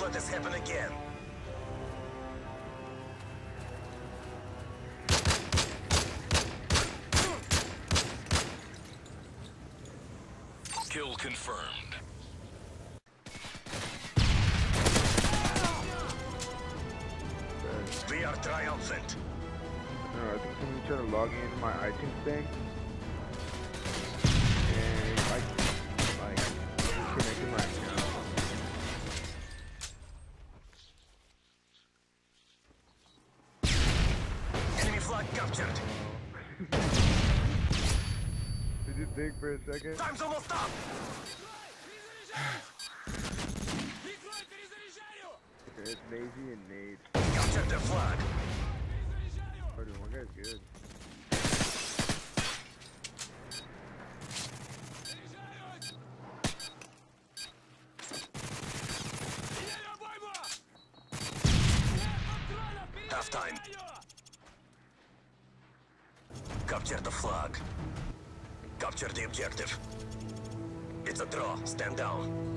let this happen again. Kill confirmed. We are triumphant. I think someone's trying to log into my iTunes thing. Captured. Did you think for a second? Time's almost up. It's Maisie and Nate. Captured the flag. Oh, dude, one guy's good. Half time. Capture the flag. Capture the objective. It's a draw. Stand down.